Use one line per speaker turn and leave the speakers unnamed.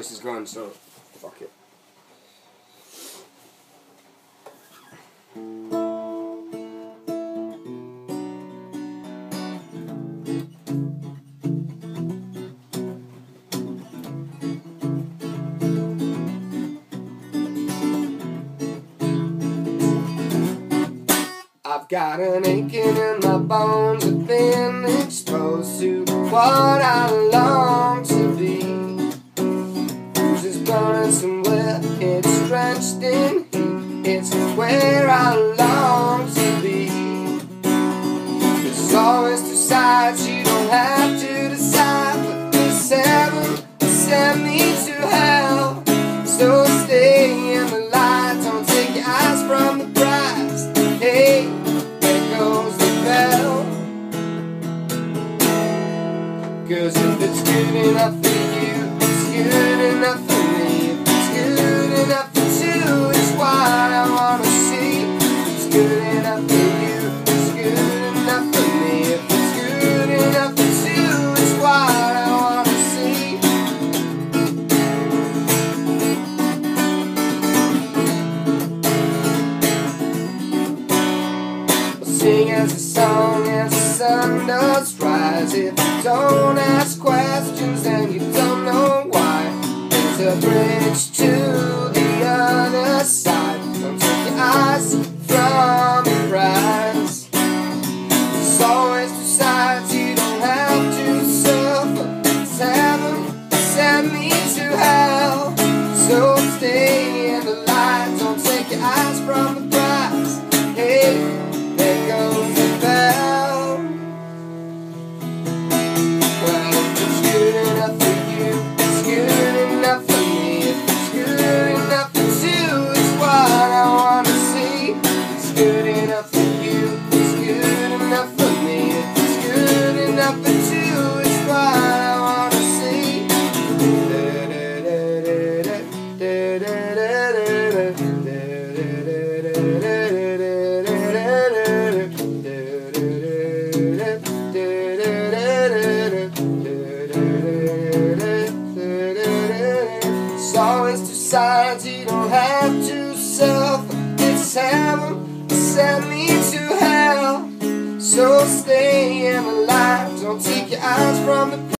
voice is gone, so fuck it. I've got an aching in my bones, I've been exposed to what I it's where I long to be. There's always two sides, you don't have to decide, but the seven send me to hell. So stay in the light, don't take your eyes from the prize. Hey, there goes the bell. Cause if it's good enough sing as a song as the sun does rise. If you don't ask questions, then you don't know why. It's a bridge to the other side. You don't have to suffer. Heaven, me to hell. So stay light, don't take your eyes from the